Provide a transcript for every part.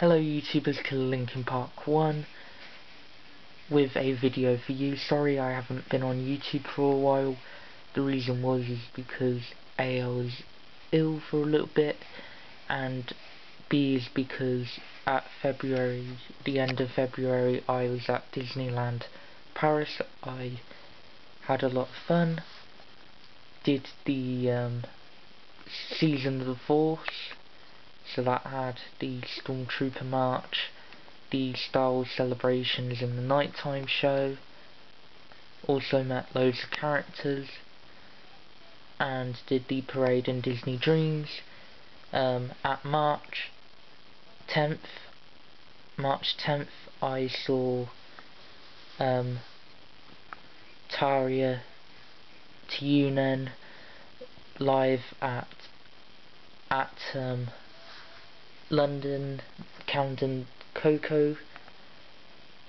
Hello YouTubers, Killer Linkin Park 1 with a video for you. Sorry I haven't been on YouTube for a while. The reason was is because A, I was ill for a little bit and B is because at February, the end of February, I was at Disneyland Paris. I had a lot of fun. Did the um, Season of the Force so that had the Stormtrooper March, the Star Wars celebrations in the nighttime show. Also met loads of characters and did the parade in Disney Dreams. Um, at March 10th, March 10th, I saw um, Tarja Turunen live at at um, London, Camden KOKO.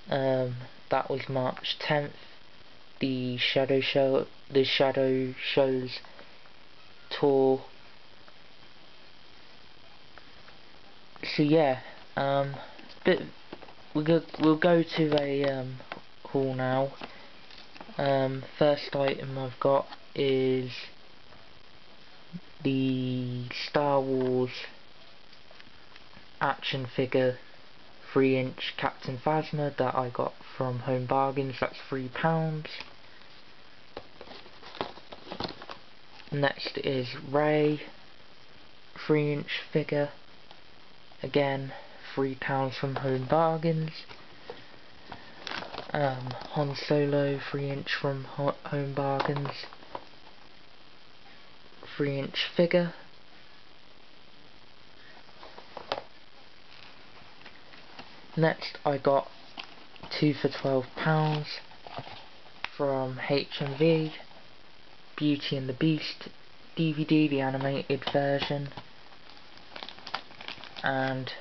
Um, that was March 10th. The Shadow Show, the Shadow Shows tour. So yeah, um, but we'll go, we'll go to a um, now. Um, first item I've got is the Star Wars action figure 3 inch Captain Phasma that I got from Home Bargains, that's £3. Next is Rey 3 inch figure, again £3 from Home Bargains. Um, Han Solo 3 inch from Home Bargains, 3 inch figure Next I got two for £12 from HMV, Beauty and the Beast DVD, the animated version, and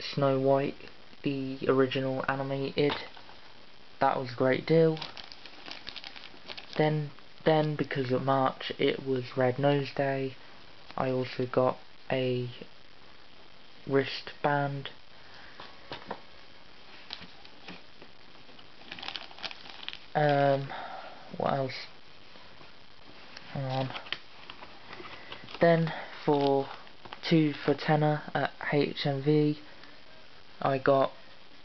Snow White, the original animated. That was a great deal. Then, then because of March, it was Red Nose Day. I also got a wristband Um, what else? Hang on. Then for two for tenner at HMV, I got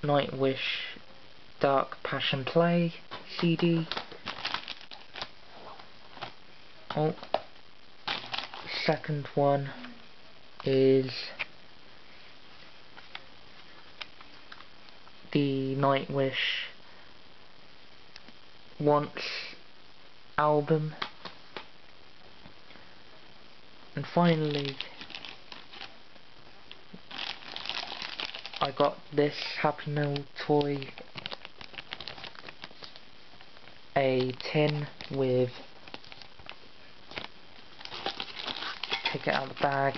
Nightwish Dark Passion Play CD. Oh, second one is the Nightwish once album. And finally I got this Happy Meal toy a tin with take it out of the bag.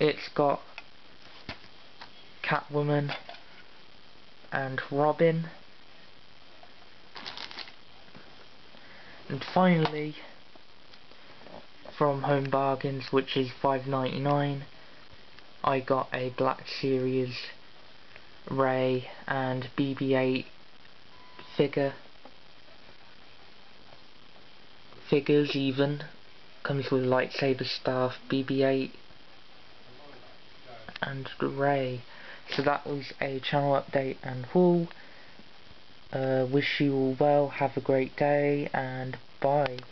It's got Catwoman and Robin. And finally, from Home Bargains, which is $5.99, I got a Black Series Rey and BB-8 figure. Figures even. Comes with lightsaber staff, BB-8 and Rey. So that was a channel update and haul. Uh, wish you all well, have a great day, and bye.